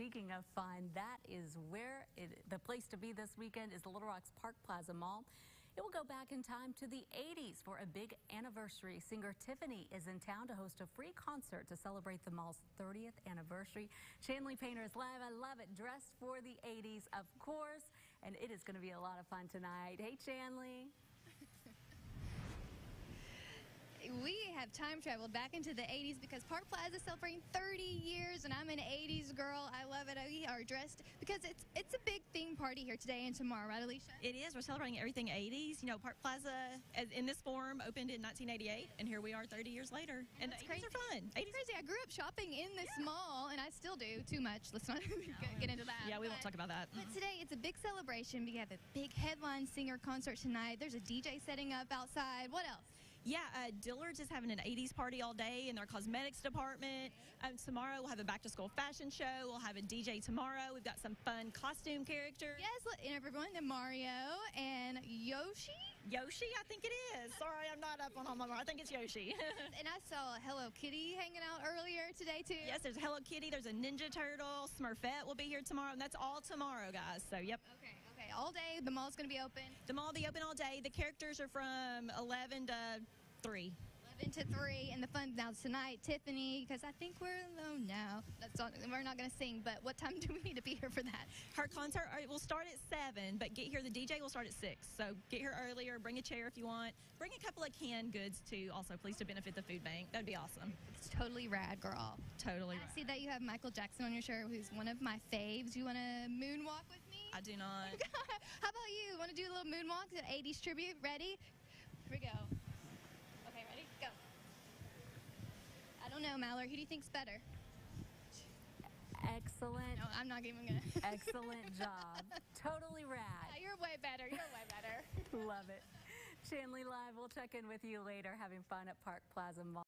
speaking of fun, that is where it, the place to be this weekend is the Little Rocks Park Plaza Mall. It will go back in time to the 80s for a big anniversary. Singer Tiffany is in town to host a free concert to celebrate the mall's 30th anniversary. Shanley Painter is live. I love it. Dressed for the 80s, of course. And it is going to be a lot of fun tonight. Hey, Shanley. We have time traveled back into the 80s because Park Plaza is celebrating 30 years, and I'm an 80s girl. Love it. We are dressed because it's it's a big theme party here today and tomorrow, right, Alicia? It is. We're celebrating everything 80s. You know, Park Plaza as, in this form opened in 1988, and here we are 30 years later. And That's the 80s crazy. are fun. 80s Crazy. I grew up shopping in this mall, and I still do. Too much. Let's not get into that. Yeah, we won't talk about that. But today it's a big celebration. We have a big headline singer concert tonight. There's a DJ setting up outside. What else? Yeah, uh, Dillard's is having an 80s party all day in their cosmetics department. Um, tomorrow we'll have a back to school fashion show. We'll have a DJ tomorrow. We've got some fun costume characters. Yes, and everyone, the Mario and Yoshi. Yoshi, I think it is. Sorry, I'm not up on all my. I think it's Yoshi. And I saw a Hello Kitty hanging out earlier today too. yes, there's Hello Kitty. There's a Ninja Turtle. Smurfette will be here tomorrow, and that's all tomorrow, guys. So, yep. Okay, All day the mall's gonna be open. The mall will be open all day. The characters are from 11 to 3. 11 to 3 and the fun now tonight tiffany because i think we're alone now that's not, we're not going to sing but what time do we need to be here for that Her concert uh, will start at 7, but get here. The DJ will start at 6. So get here earlier. Bring a chair if you want. Bring a couple of canned goods, too, also, please, to benefit the food bank. That'd be awesome. it's totally rad girl Totally. i right. see that you have michael jackson on your shirt who's one of my faves you want to moonwalk with me I do not. how about you? Want to do a little moonwalk the 80s tribute? Ready? Here we go. Okay ready? Go. I don't know mallory. Who do you think's better? Excellent, no i'm not even gonna. Excellent job. Totally rad. you're way better. You're way better. Love it. Shanley Live, we'll check in with you later having fun at Park Plaza Mall.